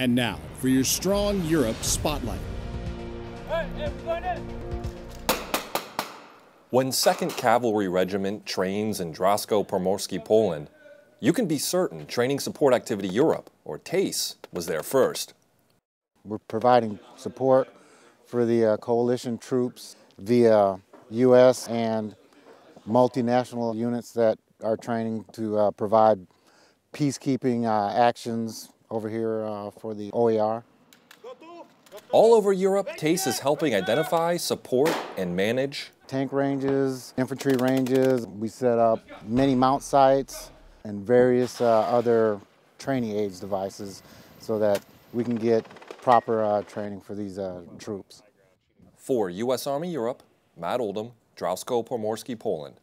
And now for your Strong Europe Spotlight. When 2nd Cavalry Regiment trains in Drawsko Pomorskie, Poland, you can be certain Training Support Activity Europe, or TSAE, was there first. We're providing support for the uh, coalition troops via U.S. and multinational units that are training to uh, provide peacekeeping uh, actions over here uh, for the OAR. All over Europe, TSAE is helping identify, support, and manage tank ranges, infantry ranges. We set up many MOUT sites and various uh, other training aids devices so that we can get proper uh, training for these uh, troops. For U.S. Army Europe, Matt Oldham, Drawsko Pomorskie, Poland.